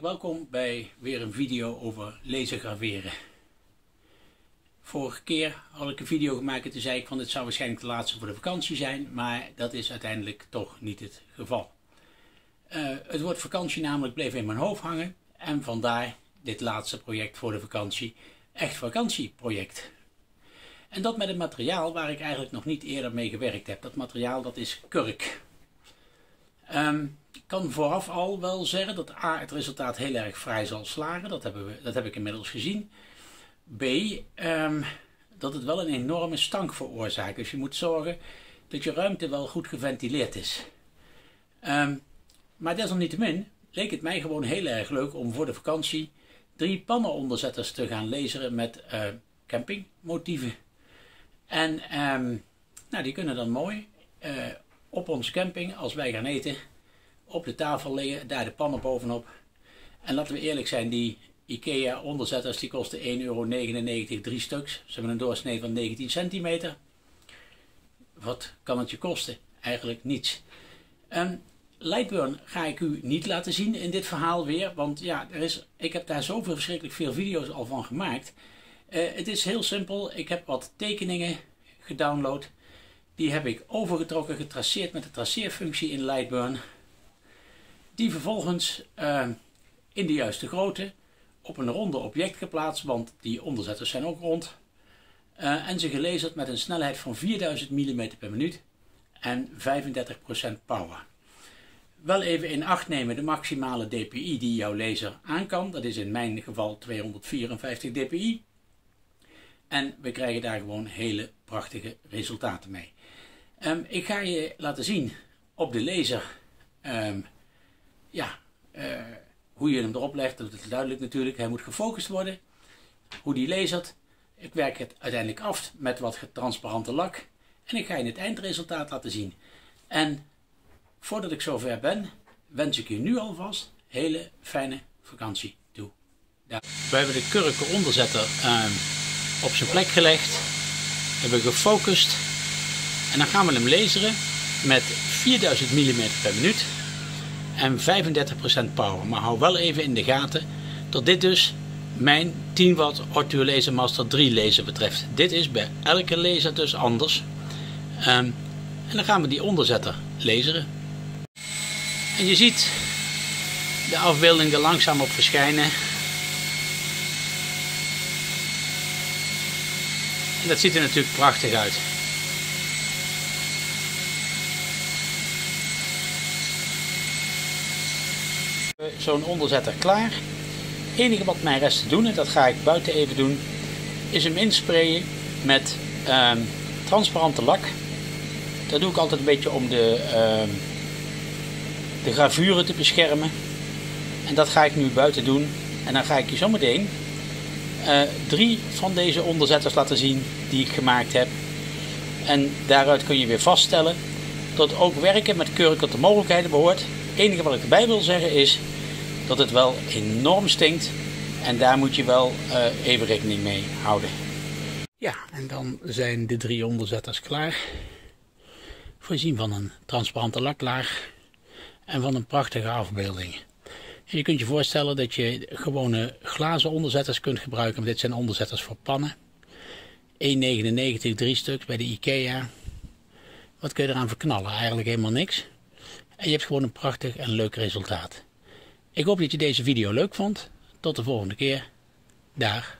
Welkom bij weer een video over laser graveren. Vorige keer had ik een video gemaakt en toen zei ik van dit zou waarschijnlijk de laatste voor de vakantie zijn, maar dat is uiteindelijk toch niet het geval. Uh, het woord vakantie namelijk bleef in mijn hoofd hangen en vandaar dit laatste project voor de vakantie, echt vakantieproject. En dat met een materiaal waar ik eigenlijk nog niet eerder mee gewerkt heb. Dat materiaal dat is kurk. Um, ik kan vooraf al wel zeggen dat A, het resultaat heel erg vrij zal slagen. Dat, hebben we, dat heb ik inmiddels gezien. B, um, dat het wel een enorme stank veroorzaakt. Dus je moet zorgen dat je ruimte wel goed geventileerd is. Um, maar desalniettemin leek het mij gewoon heel erg leuk om voor de vakantie drie pannenonderzetters te gaan laseren met uh, campingmotieven. En nou, die kunnen dan mooi uh, op onze camping, als wij gaan eten, op de tafel liggen, daar de pannen bovenop. En laten we eerlijk zijn, die IKEA onderzetters die kosten 1,99 euro drie stuks. Ze hebben een doorsnee van 19 centimeter. Wat kan het je kosten? Eigenlijk niets. Um, Lightburn ga ik u niet laten zien in dit verhaal weer, want ja, er is, ik heb daar zoveel verschrikkelijk veel video's al van gemaakt. Uh, het is heel simpel, ik heb wat tekeningen gedownload. Die heb ik overgetrokken, getraceerd met de traceerfunctie in Lightburn. Die vervolgens uh, in de juiste grootte op een ronde object geplaatst, want die onderzetters zijn ook rond. Uh, en ze gelezerd met een snelheid van 4000 mm per minuut en 35% power. Wel even in acht nemen de maximale dpi die jouw laser aan kan. Dat is in mijn geval 254 dpi. En we krijgen daar gewoon hele prachtige resultaten mee. Um, ik ga je laten zien op de laser um, ja, uh, hoe je hem erop legt. Dat is duidelijk natuurlijk. Hij moet gefocust worden. Hoe die lasert. Ik werk het uiteindelijk af met wat transparante lak. En ik ga je het eindresultaat laten zien. En voordat ik zover ben, wens ik je nu alvast hele fijne vakantie toe. We hebben de kurken onderzetter uh, op zijn plek gelegd. Hebben gefocust. En dan gaan we hem laseren met 4000 mm per minuut en 35% power. Maar hou wel even in de gaten dat dit dus mijn 10 watt Ortho Laser Master 3 laser betreft. Dit is bij elke laser dus anders. Um, en dan gaan we die onderzetter laseren. En je ziet de afbeelding er langzaam op verschijnen. En dat ziet er natuurlijk prachtig uit. Zo'n onderzetter klaar. Het enige wat mij rest te doen, en dat ga ik buiten even doen, is hem insprayen met um, transparante lak. Dat doe ik altijd een beetje om de, uh, de gravuren te beschermen. En dat ga ik nu buiten doen. En dan ga ik je zometeen uh, drie van deze onderzetters laten zien die ik gemaakt heb. En daaruit kun je weer vaststellen dat ook werken met kurk tot de mogelijkheden behoort. Het enige wat ik erbij wil zeggen is dat het wel enorm stinkt. En daar moet je wel uh, even rekening mee houden. Ja, en dan zijn de drie onderzetters klaar. Voorzien van een transparante laklaag en van een prachtige afbeelding. Je kunt je voorstellen dat je gewone glazen onderzetters kunt gebruiken. Dit zijn onderzetters voor pannen. 1,99 drie stuks bij de IKEA. Wat kun je eraan verknallen? Eigenlijk helemaal niks. En je hebt gewoon een prachtig en leuk resultaat. Ik hoop dat je deze video leuk vond. Tot de volgende keer. Dag.